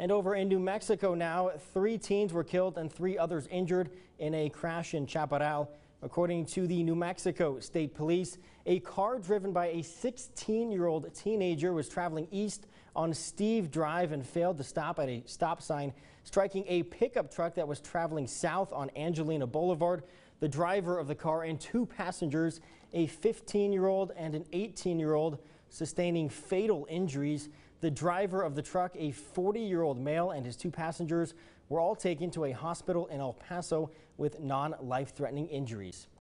And over in New Mexico now, three teens were killed and three others injured in a crash in Chaparral. According to the New Mexico State Police, a car driven by a 16-year-old teenager was traveling east on Steve Drive and failed to stop at a stop sign, striking a pickup truck that was traveling south on Angelina Boulevard. The driver of the car and two passengers, a 15-year-old and an 18-year-old, sustaining fatal injuries. The driver of the truck, a 40-year-old male, and his two passengers were all taken to a hospital in El Paso with non-life-threatening injuries.